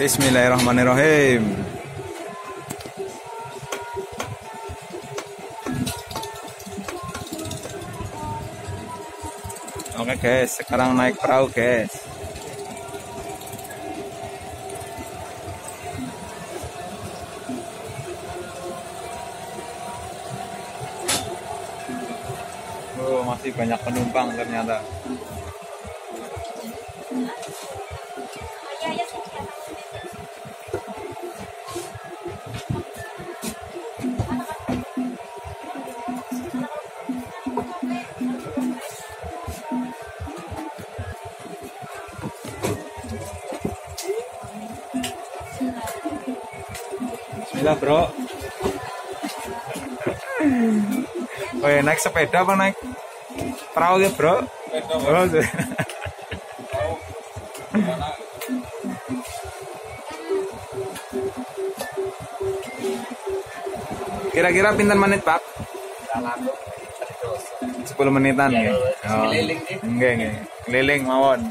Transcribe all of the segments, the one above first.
Bismillahirrahmanirrahim. Oke guys, sekarang naik perahu guys. Oh, masih banyak penumpang ternyata. Bismillah bro. Woi naik sepeda apa naik perahu ya bro? Oh, Kira-kira pinten menit pak? 10 menitan ya. Oh. Enggak. Keliling mawon.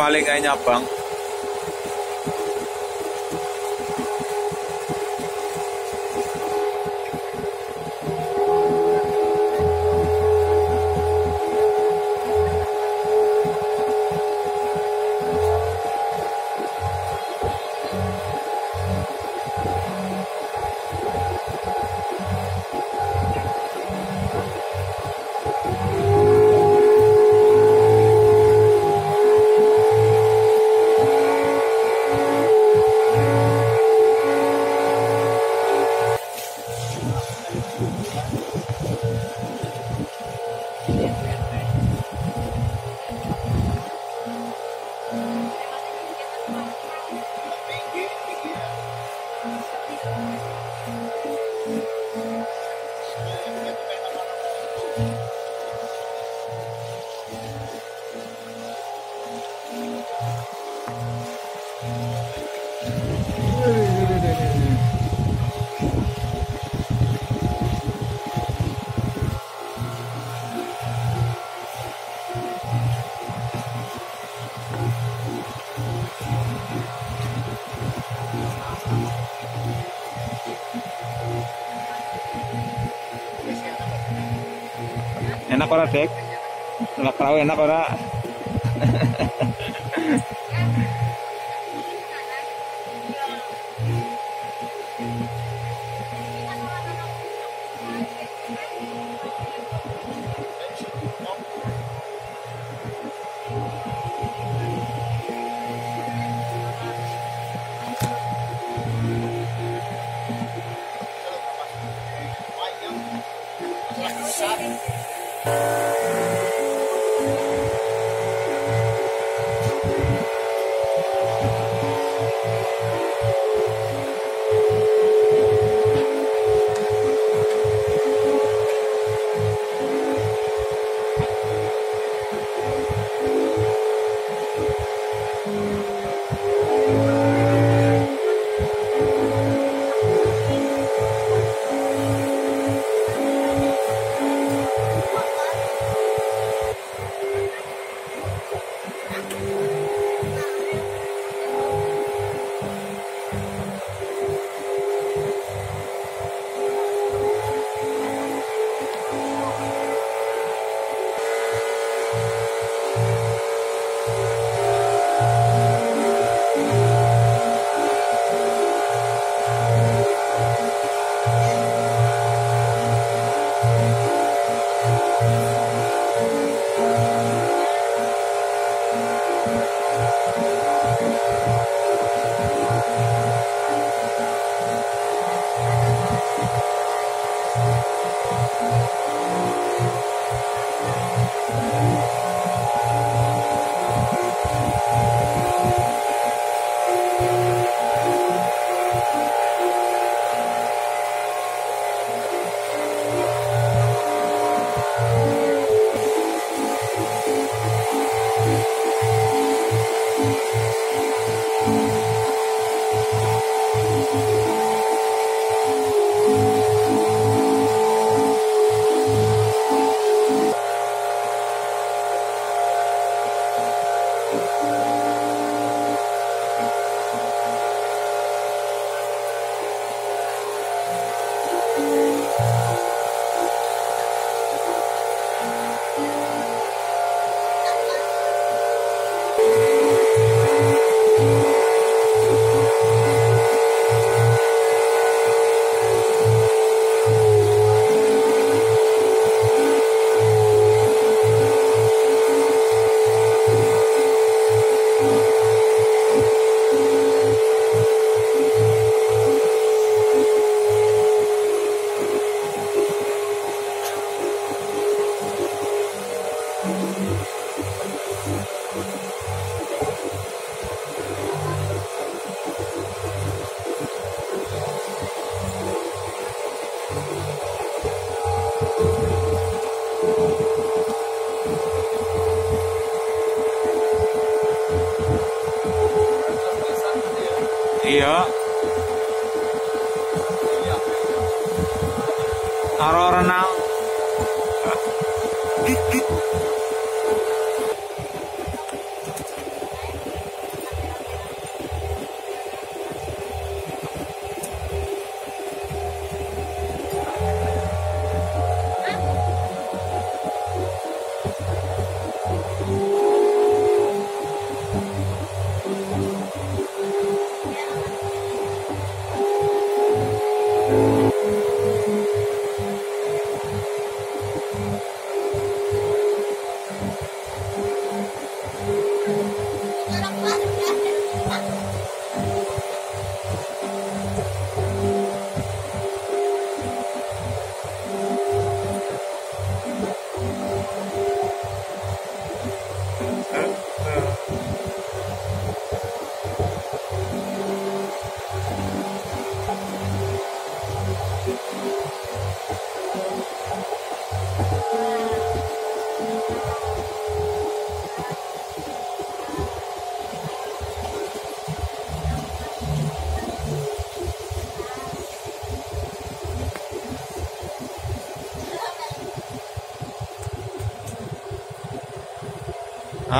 kabalik ay nyapang oras eh. Nakrawin ako na.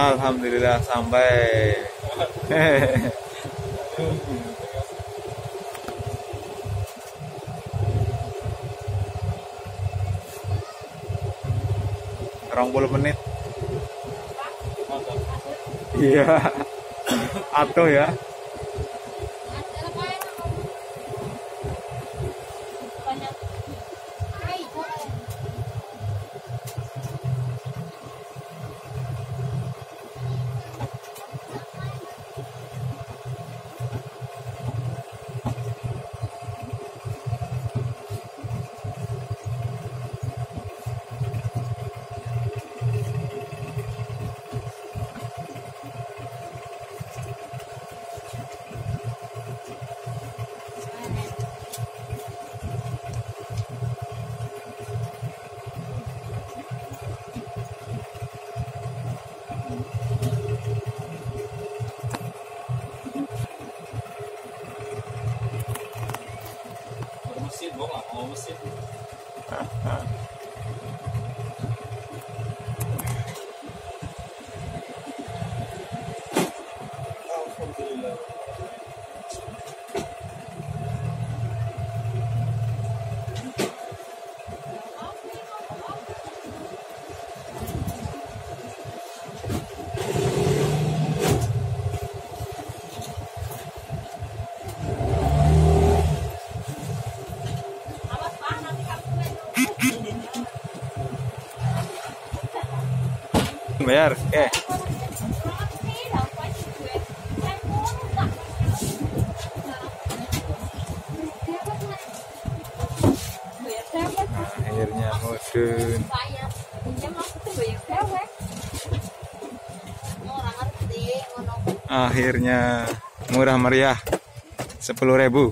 Alhamdulillah sampai. Rong menit. Iya. Atuh ya. Bayar. Eh. Akhirnya mudun. Akhirnya murah meriah. Sepuluh ribu.